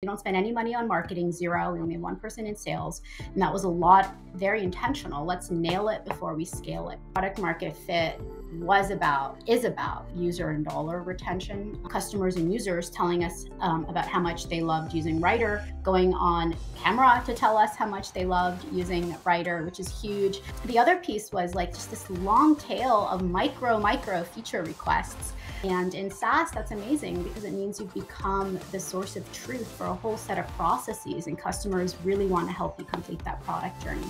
We don't spend any money on marketing, zero. We only have one person in sales. And that was a lot, very intentional. Let's nail it before we scale it. Product market fit was about, is about user and dollar retention. Customers and users telling us um, about how much they loved using Writer, going on camera to tell us how much they loved using Writer, which is huge. The other piece was like just this long tail of micro, micro feature requests and in SaaS, that's amazing because it means you've become the source of truth for a whole set of processes, and customers really want to help you complete that product journey.